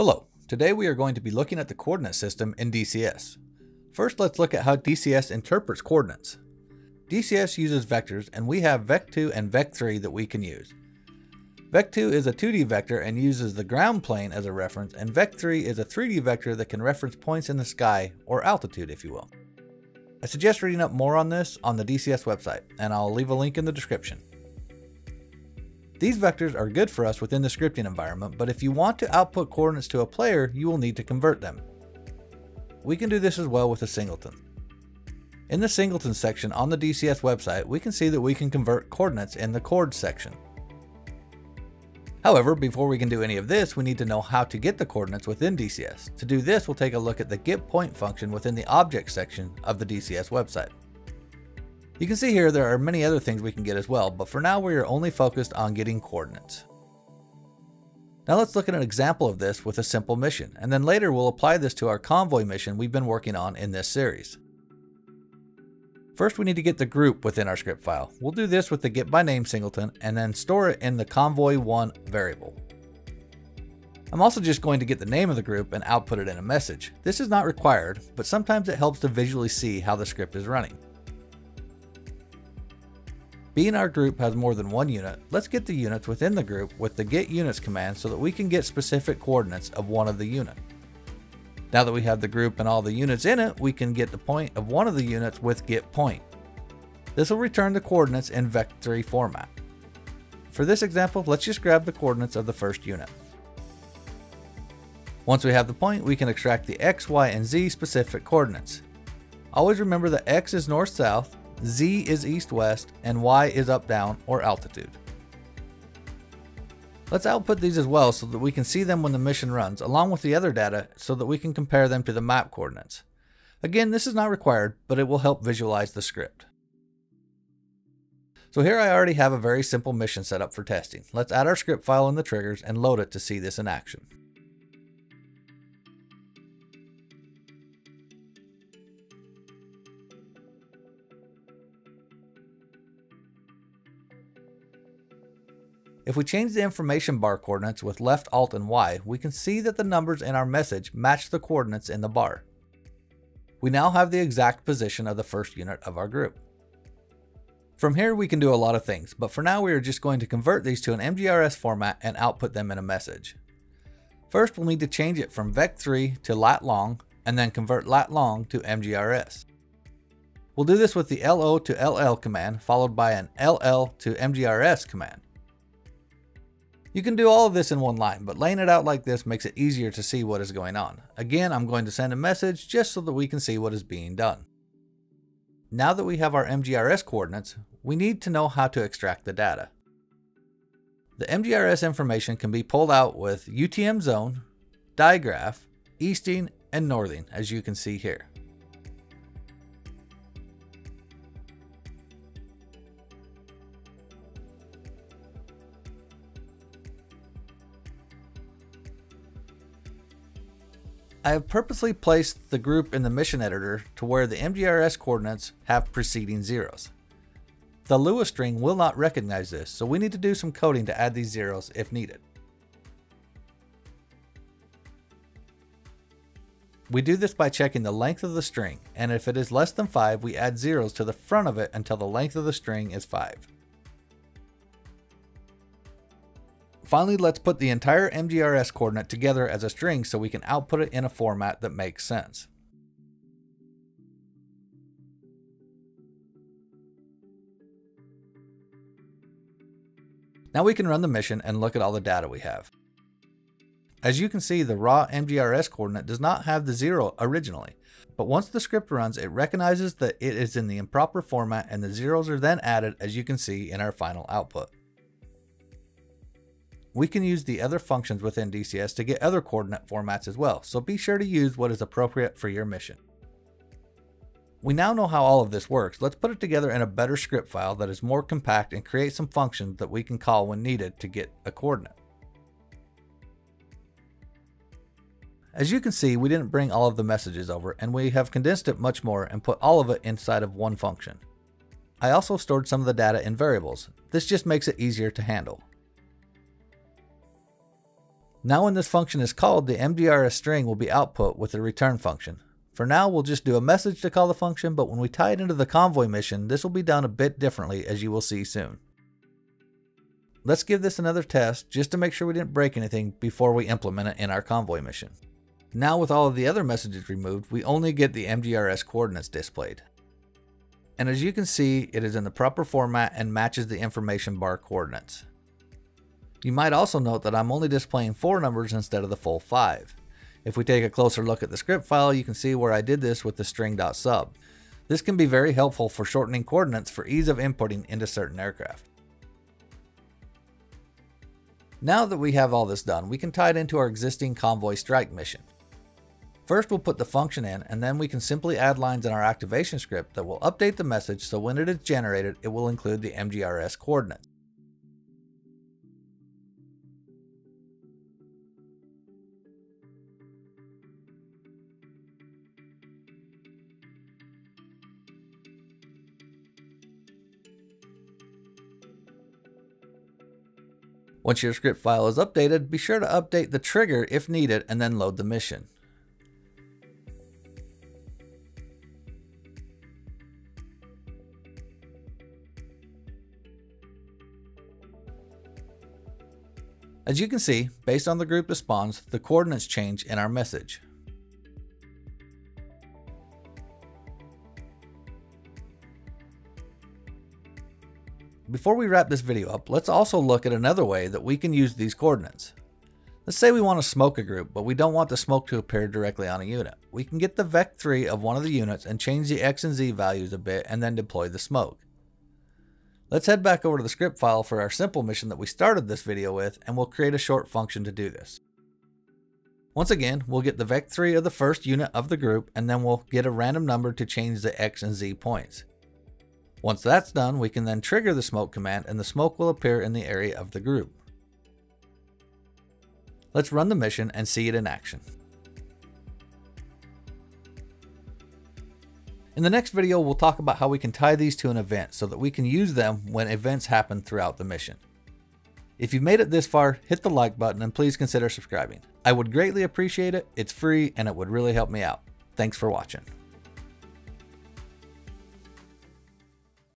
Hello, today we are going to be looking at the coordinate system in DCS. First let's look at how DCS interprets coordinates. DCS uses vectors and we have vec2 and vec3 that we can use. vec2 is a 2D vector and uses the ground plane as a reference and vec3 is a 3D vector that can reference points in the sky or altitude if you will. I suggest reading up more on this on the DCS website and I'll leave a link in the description. These vectors are good for us within the scripting environment, but if you want to output coordinates to a player, you will need to convert them. We can do this as well with a singleton. In the singleton section on the DCS website, we can see that we can convert coordinates in the coords section. However, before we can do any of this, we need to know how to get the coordinates within DCS. To do this, we'll take a look at the getPoint function within the object section of the DCS website. You can see here there are many other things we can get as well, but for now we are only focused on getting coordinates. Now let's look at an example of this with a simple mission, and then later we'll apply this to our convoy mission we've been working on in this series. First we need to get the group within our script file. We'll do this with the get by name singleton and then store it in the convoy1 variable. I'm also just going to get the name of the group and output it in a message. This is not required, but sometimes it helps to visually see how the script is running. Being our group has more than one unit, let's get the units within the group with the get units command so that we can get specific coordinates of one of the unit. Now that we have the group and all the units in it, we can get the point of one of the units with get point. This will return the coordinates in vec3 format. For this example, let's just grab the coordinates of the first unit. Once we have the point, we can extract the x, y, and z specific coordinates. Always remember that x is north-south, Z is east-west, and Y is up-down or altitude. Let's output these as well so that we can see them when the mission runs, along with the other data so that we can compare them to the map coordinates. Again, this is not required, but it will help visualize the script. So here I already have a very simple mission set up for testing. Let's add our script file in the triggers and load it to see this in action. If we change the information bar coordinates with left alt and Y, we can see that the numbers in our message match the coordinates in the bar. We now have the exact position of the first unit of our group. From here we can do a lot of things, but for now we are just going to convert these to an MGRS format and output them in a message. First we'll need to change it from vec3 to lat long and then convert lat long to MGRS. We'll do this with the LO to LL command followed by an LL to MGRS command. You can do all of this in one line, but laying it out like this makes it easier to see what is going on. Again, I'm going to send a message just so that we can see what is being done. Now that we have our MGRS coordinates, we need to know how to extract the data. The MGRS information can be pulled out with UTM zone, digraph, easting, and northing as you can see here. I have purposely placed the group in the mission editor to where the MGRS coordinates have preceding zeros. The Lua string will not recognize this, so we need to do some coding to add these zeros if needed. We do this by checking the length of the string, and if it is less than 5, we add zeros to the front of it until the length of the string is 5. Finally, let's put the entire MGRS coordinate together as a string so we can output it in a format that makes sense. Now we can run the mission and look at all the data we have. As you can see, the raw MGRS coordinate does not have the zero originally, but once the script runs, it recognizes that it is in the improper format and the zeros are then added as you can see in our final output. We can use the other functions within DCS to get other coordinate formats as well, so be sure to use what is appropriate for your mission. We now know how all of this works, let's put it together in a better script file that is more compact and create some functions that we can call when needed to get a coordinate. As you can see, we didn't bring all of the messages over, and we have condensed it much more and put all of it inside of one function. I also stored some of the data in variables. This just makes it easier to handle. Now when this function is called, the MGRS string will be output with the return function. For now, we'll just do a message to call the function, but when we tie it into the convoy mission, this will be done a bit differently as you will see soon. Let's give this another test just to make sure we didn't break anything before we implement it in our convoy mission. Now with all of the other messages removed, we only get the MGRS coordinates displayed. And as you can see, it is in the proper format and matches the information bar coordinates. You might also note that I'm only displaying four numbers instead of the full five. If we take a closer look at the script file, you can see where I did this with the string.sub. This can be very helpful for shortening coordinates for ease of inputting into certain aircraft. Now that we have all this done, we can tie it into our existing convoy strike mission. First, we'll put the function in, and then we can simply add lines in our activation script that will update the message so when it is generated, it will include the MGRS coordinates. Once your script file is updated, be sure to update the trigger if needed and then load the mission. As you can see, based on the group response, the coordinates change in our message. Before we wrap this video up, let's also look at another way that we can use these coordinates. Let's say we want to smoke a group, but we don't want the smoke to appear directly on a unit. We can get the vec3 of one of the units and change the x and z values a bit and then deploy the smoke. Let's head back over to the script file for our simple mission that we started this video with and we'll create a short function to do this. Once again, we'll get the vec3 of the first unit of the group and then we'll get a random number to change the x and z points. Once that's done, we can then trigger the smoke command and the smoke will appear in the area of the group. Let's run the mission and see it in action. In the next video, we'll talk about how we can tie these to an event so that we can use them when events happen throughout the mission. If you've made it this far, hit the like button and please consider subscribing. I would greatly appreciate it, it's free and it would really help me out. Thanks for watching.